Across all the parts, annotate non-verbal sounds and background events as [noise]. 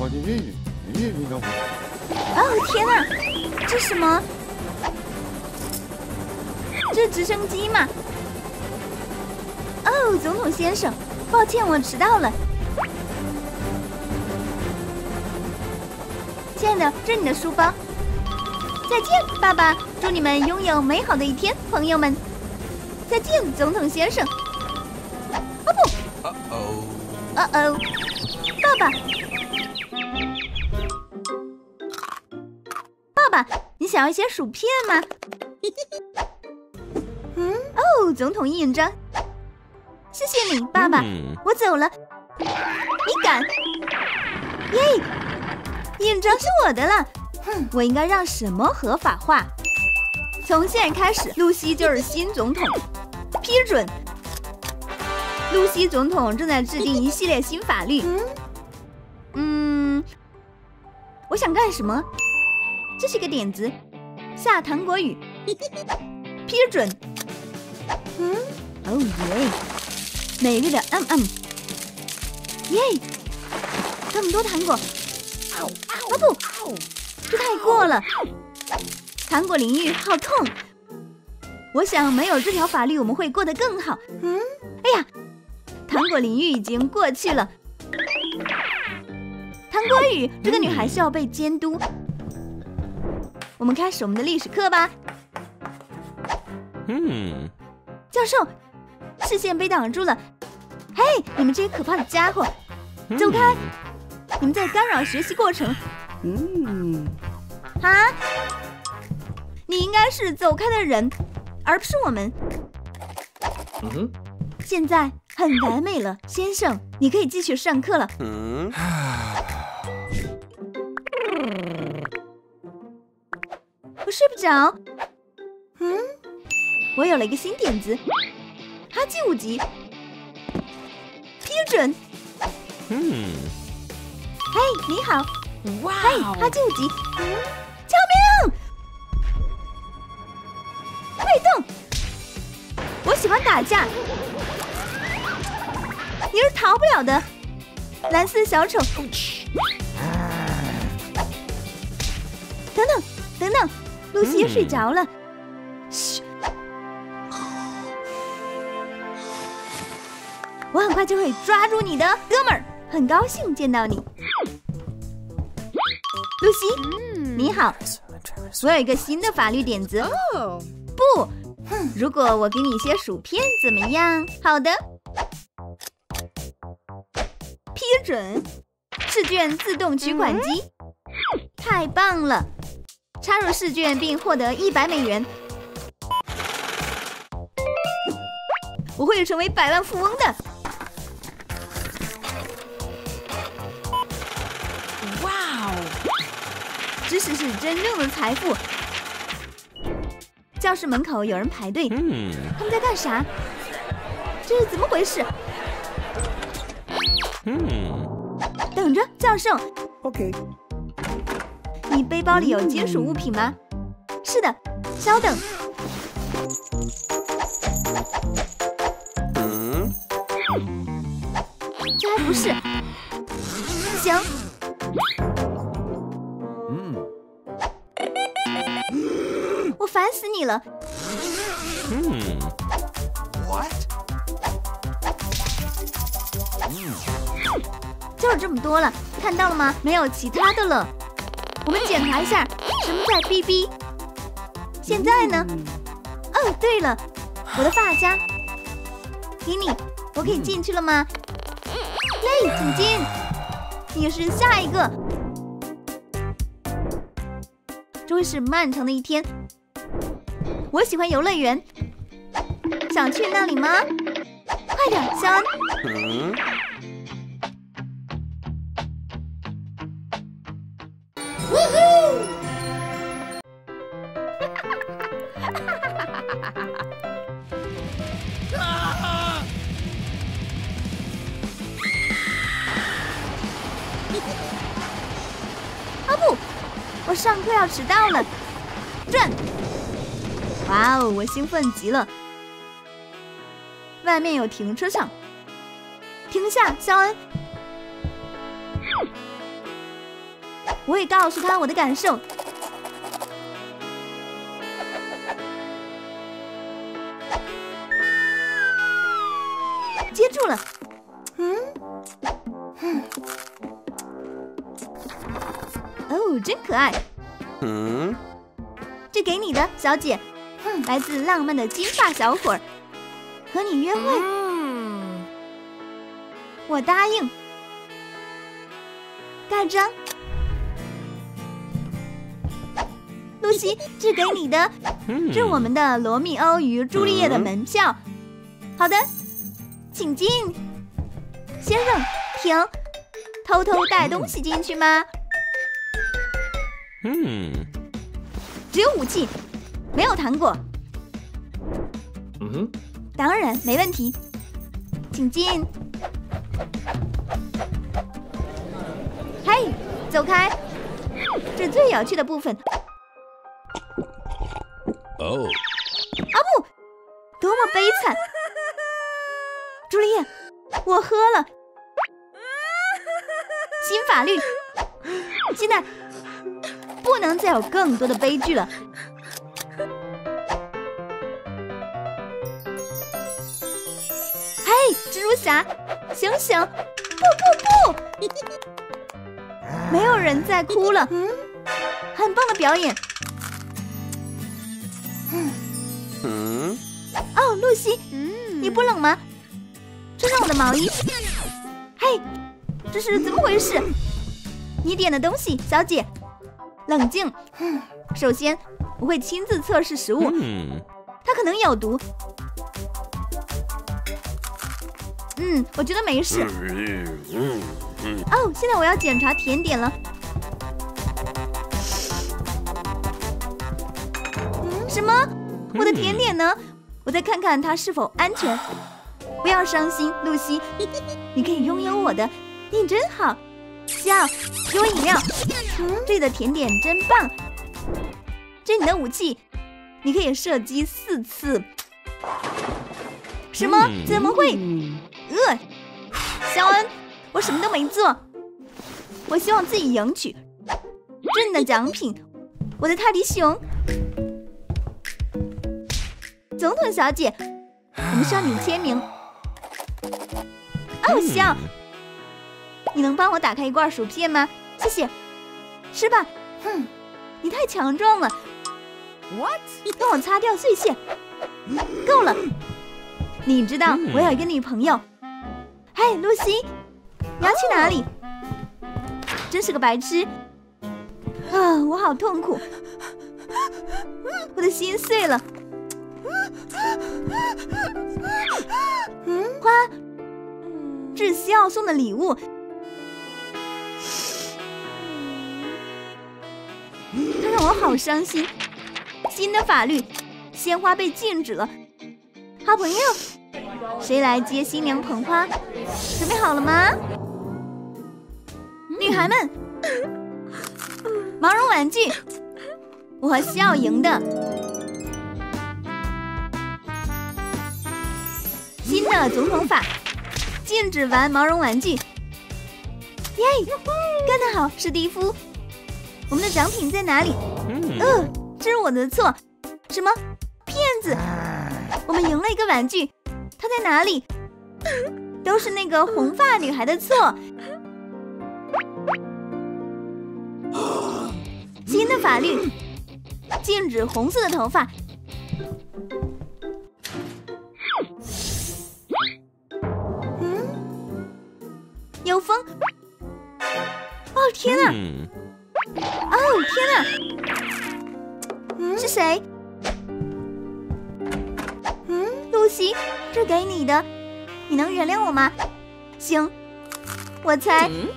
哦天哪，这什么？这直升机嘛？哦，总统先生，抱歉我迟到了。亲爱的，这是你的书包。再见，爸爸，祝你们拥有美好的一天，朋友们。再见，总统先生。哦不，Uh oh. 哦哦，爸爸，爸想要一些薯片吗？[laughs] 嗯，哦，总统印章，谢谢你，爸爸，嗯我走了。你敢？耶，印章是我的了。哼，我应该让什么合法化？从现在开始，露西就是新总统，批准。露西总统正在制定一系列新法律。嗯，我想干什么？这是个点子。下糖果雨，批准。嗯，哦耶，美丽的嗯嗯，耶，这么多糖果，啊不，这太过了，糖果领域好痛。我想没有这条法律，我们会过得更好。嗯，哎呀，糖果领域已经过去了。糖果雨，这个女孩需要被监督。我们开始我们的历史课吧。Hmm. 教授，视线被挡住了。嘿，你们这些可怕的家伙，走开！你们在干扰学习过程。嗯，啊！你应该是走开的人，而不是我们。嗯哼，现在很完美了，先生，你可以继续上课了。Hmm. 我睡不着。嗯，我有了一个新点子，哈基五级，批准。Hmm. 嘿，你好，哇嘿，哈基五级，嗯，救命！快动！我喜欢打架，你是逃不了的，蓝色小丑。等等，等等，露西嗯睡着了。嘘，我很快就会抓住你的，哥们儿。很高兴见到你，露西。你好，我有一个新的法律点子。哦，不，哼，如果我给你一些薯片怎么样？好的，批准。试卷自动取款机，太棒了！插入试卷并获得一百美元，我会成为百万富翁的。哇哦，知识是真正的财富。教室门口有人排队，Hmm. 他们在干啥？这是怎么回事？Hmm. 等着，教授，OK，你背包里有金属物品吗？是的，稍等。Hmm. 这还不是。行，嗯，我烦死你了。Hmm. What？就是这么多了，看到了吗？没有其他的了。我们检查一下，什么在哔哔？现在呢？哦，对了，我的发夹，给你，我可以进去了吗？嘞，请进。你是下一个。这会是漫长的一天。我喜欢游乐园，想去那里吗？快点，肖恩。啊 [laughs] 不，我上课要迟到了。转！哇哦，我兴奋极了。外面有停车场，停下，肖恩。我会告诉他我的感受。接住了，嗯，嗯，哦，真可爱。嗯这给你的，小姐。哼，来自浪漫的金发小伙儿，和你约会，嗯，我答应。盖章，露西，这给你的，嗯，这是我们的罗密欧与朱丽叶的门票。好的，请进，先生，停。偷偷带东西进去吗？嗯只有武器，没有糖果。嗯哼，当然没问题，请进。嘿，走开！这最有趣的部分。哦啊不，多么悲惨！朱丽叶，我喝了。新法律，现在不能再有更多的悲剧了。嘿，蜘蛛侠，醒醒！不不不！[laughs] 没有人在哭了。嗯，很棒的表演。嗯哦，露西，嗯，你不冷吗？穿上我的毛衣。嘿，这是怎么回事？你点的东西，小姐，冷静。嗯，首先我会亲自测试食物，嗯它可能有毒。嗯，我觉得没事。嗯嗯哦，现在我要检查甜点了。什么？我的甜点呢？我再看看它是否安全。不要伤心，露西，[laughs] 你可以拥有我的。你真好，笑，给我饮料。嗯，这里的甜点真棒。这是你的武器，你可以射击四次。什么？嗯怎么会？嗯呃，肖恩，我什么都没做，我希望自己赢取。这是你的奖品，我的泰迪熊。总统小姐，我们需要你的签名。哦，笑，你能帮我打开一罐薯片吗？谢谢。吃吧。哼，你太强壮了，，what？帮我擦掉碎屑。够了。你知道嗯我有一个女朋友。嘿，露西，你要去哪里？真是个白痴。啊，我好痛苦，我的心碎了。花，这是西奥送的礼物。他让我好伤心。新的法律，鲜花被禁止了。好朋友，谁来接新娘捧花？准备好了吗？女孩们，[laughs] 毛绒玩具，我和西奥赢的。新的总统法，禁止玩毛绒玩具。耶，干得好，史蒂夫！我们的奖品在哪里？嗯呃，这是我的错。什么？骗子！我们赢了一个玩具，它在哪里？都是那个红发女孩的错。新的法律禁止红色的头发。有风。哦天哪！嗯哦天哪！是谁？嗯，露西，这给你的，你能原谅我吗？行，我猜，嗯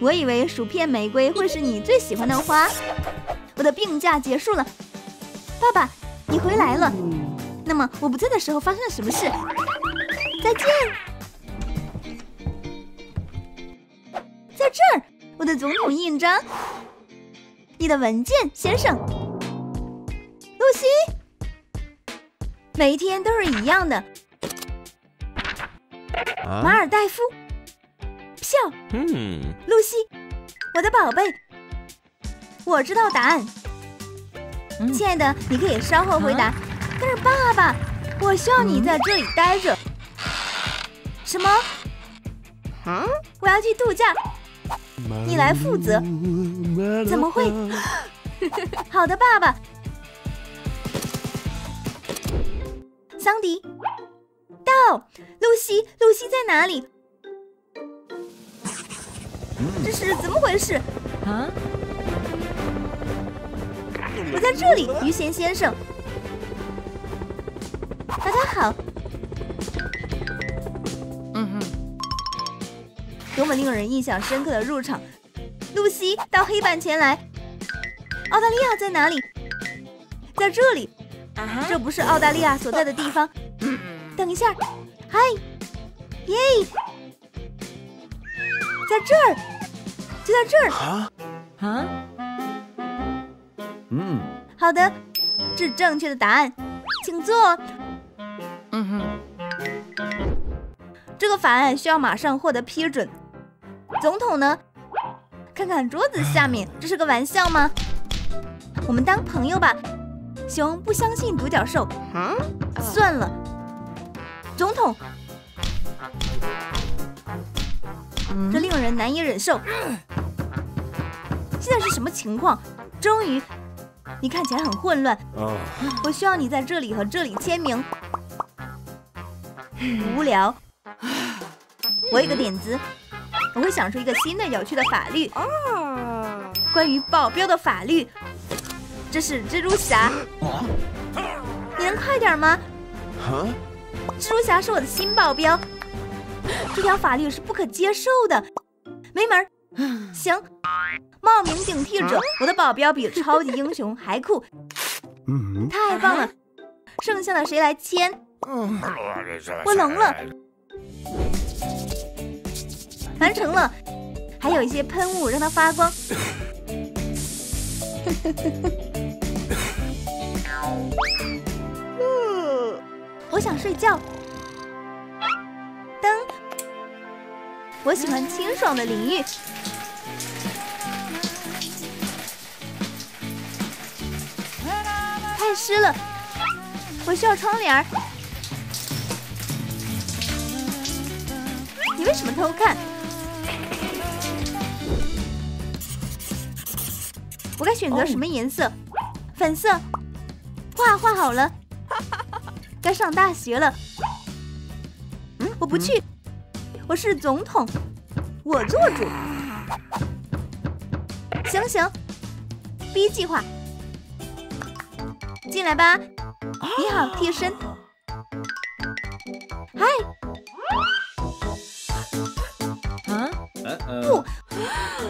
我以为薯片玫瑰会是你最喜欢的花。我的病假结束了，爸爸，你回来了。嗯那么我不在的时候发生了什么事？再见。这儿，我的总统印章，你的文件，先生。露西，每一天都是一样的。马啊尔代夫，票，嗯露西，我的宝贝，我知道答案。嗯亲爱的，你可以稍后回答。但是爸爸，我需要你在这里待着。什么？嗯我要去度假。你来负责。怎么会？[laughs] 好的，爸爸。桑迪，到，露西，露西在哪里？这是怎么回事？啊？我在这里，于贤先生。大家好，多么令人印象深刻的入场！露西到黑板前来。澳大利亚在哪里？在这里。这不是澳大利亚所在的地方。等一下，嗨，耶，在这儿，就在这儿。啊？啊？嗯好的，这是正确的答案，请坐。嗯哼，这个法案需要马上获得批准。总统呢？看看桌子下面，这是个玩笑吗？我们当朋友吧。熊不相信独角兽，啊？算了。总统，这令人难以忍受。现在是什么情况？终于，你看起来很混乱。啊我需要你在这里和这里签名。无聊。我有个点子，我会想出一个新的有趣的法律，哦，关于保镖的法律。这是蜘蛛侠，你能快点吗？哈？蜘蛛侠是我的新保镖，这条法律是不可接受的，没门儿。行，冒名顶替者，我的保镖比超级英雄还酷，嗯太棒了！剩下的谁来签？嗯，我聋了，完成了，还有一些喷雾让它发光。[laughs] 我想睡觉。灯，我喜欢清爽的淋浴。太湿了，我需要窗帘。你为什么偷看？我该选择什么颜色？粉色。画画好了，[laughs] 该上大学了。嗯，我不去，我是总统，我做主。行行，B 计划，进来吧。你好，替身。嗨，啊？不，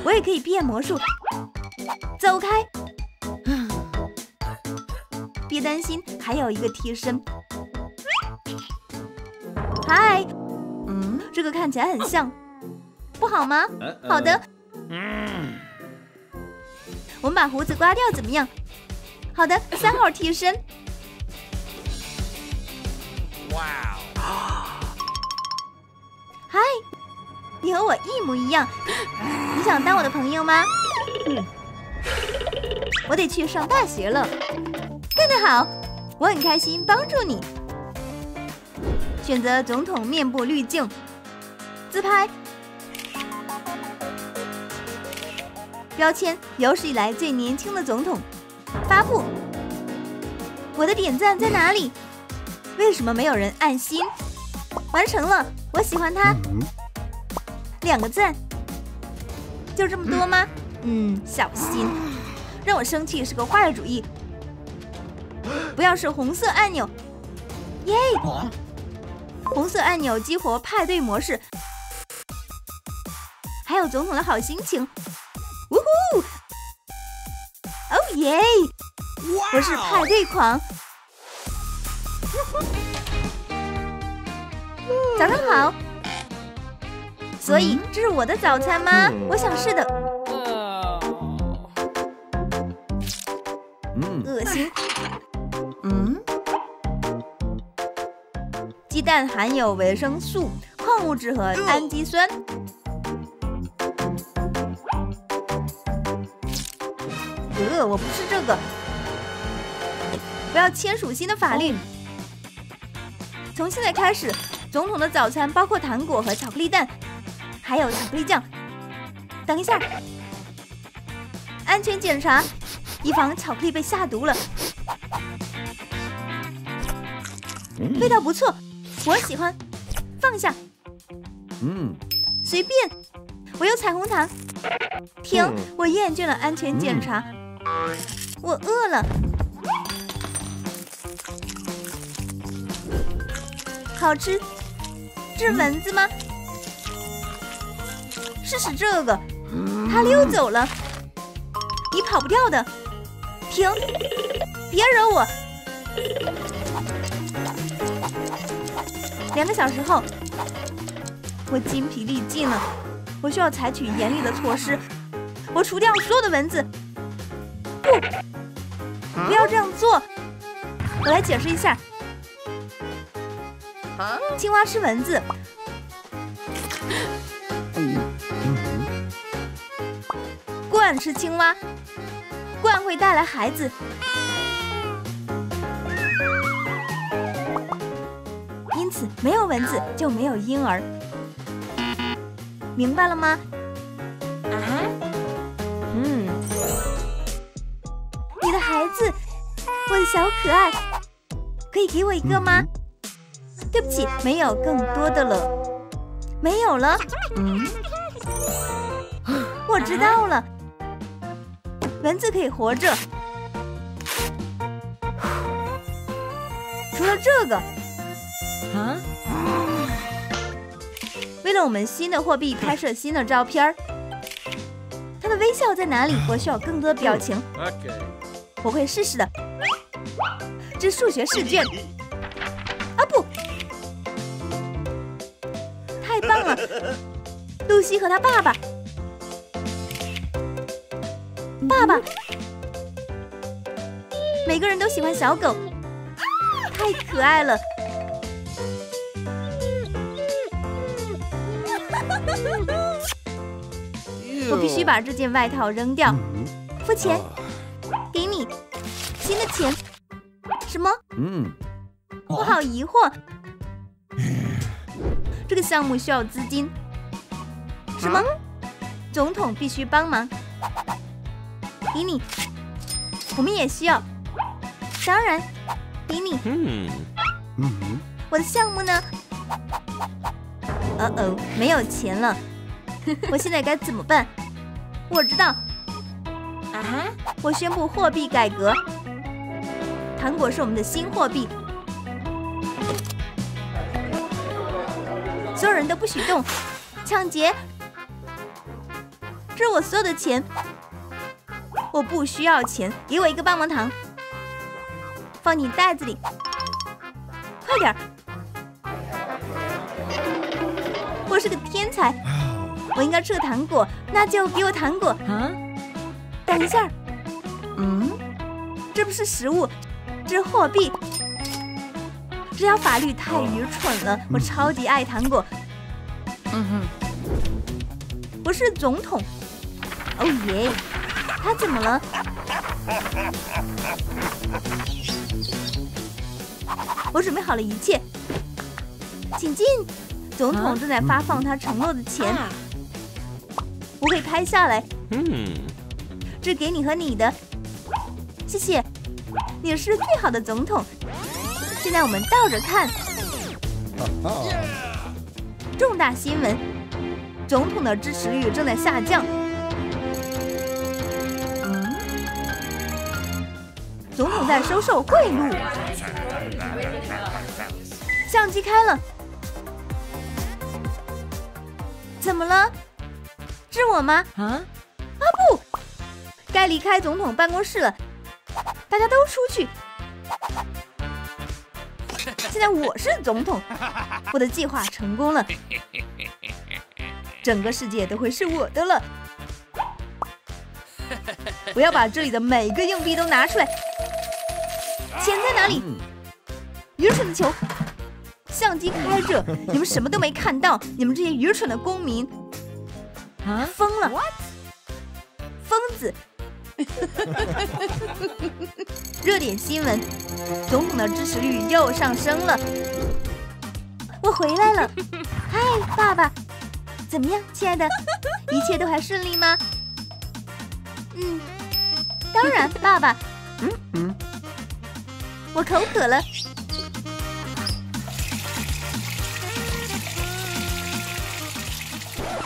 我也可以变魔术。走开，[sighs] 别担心，还有一个替身。嗨，嗯，这个看起来很像，不好吗？好的，我们把胡子刮掉怎么样？好的，三号替身。哇嗨，你和我一模一样。你想当我的朋友吗？我得去上大学了。干得好，我很开心帮助你。选择总统面部滤镜，自拍，标签有史以来最年轻的总统，发布。我的点赞在哪里？为什么没有人按心？完成了，我喜欢他。嗯两个赞，就这么多吗？嗯，小心，让我生气是个坏主意。不要是红色按钮，耶！红色按钮激活派对模式，还有总统的好心情。呜呼！哦耶！我是派对狂。早上好。所以这是我的早餐吗？嗯我想是的。蛋含有维生素、矿物质和氨基酸。呃，我不吃这个。不要签署新的法律。从现在开始，总统的早餐包括糖果和巧克力蛋，还有巧克力酱。等一下，安全检查，以防巧克力被下毒了。味道不错，我喜欢。放下。嗯，随便。我有彩虹糖。停！我厌倦了安全检查。我饿了。好吃。这是蚊子吗？试试这个。它溜走了。你跑不掉的。停！别惹我。两个小时后，我筋疲力尽了，我需要采取严厉的措施。我除掉所有的蚊子。不，不要这样做。我来解释一下。青蛙吃蚊子。鹳吃青蛙。鹳会带来孩子。没有蚊子就没有婴儿。明白了吗？啊。嗯。你的孩子，我的小可爱，可以给我一个吗？对不起，没有更多的了，没有了。嗯，我知道了，蚊子可以活着。除了这个，啊，为了我们新的货币拍摄新的照片他的微笑在哪里？我需要更多表情。我会试试的。这数学试卷。啊不！太棒了，露西和他爸爸，爸爸，每个人都喜欢小狗，太可爱了。[laughs] 我必须把这件外套扔掉，付钱，给你新的钱。什么？嗯，我好疑惑。这个项目需要资金。什么？总统必须帮忙。给你。我们也需要。当然，给你。嗯。我的项目呢？哦哦，没有钱了。[laughs] 我现在该怎么办？我知道。啊哈！我宣布货币改革。糖果是我们的新货币。所有人都不许动！抢劫！这是我所有的钱，我不需要钱，给我一个棒棒糖，放你袋子里，快点！我是个天才，我应该吃个糖果，那就给我糖果。啊！等一下，嗯，这不是食物，这是货币。这条法律太愚蠢了，我超级爱糖果。嗯哼，不是总统。哦耶，他怎么了？我准备好了一切，请进。总统正在发放他承诺的钱，我会拍下来。嗯，这给你和你的，谢谢。你是最好的总统。现在我们倒着看。重大新闻：总统的支持率正在下降。嗯，总统在收受贿赂。相机开了。怎么了？是我吗？啊？啊不！该离开总统办公室了。大家都出去。现在我是总统，我的计划成功了，整个世界都会是我的了。我要把这里的每个硬币都拿出来。钱在哪里？愚蠢的球！相机开着，你们什么都没看到。[laughs] 你们这些愚蠢的公民！啊，疯了！疯子！[laughs] 热点新闻：总统的支持率又上升了。我回来了，[laughs] 嗨，爸爸，怎么样，亲爱的？一切都还顺利吗？嗯，当然，爸爸。嗯嗯，我口渴了。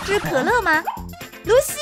是可乐吗，露西？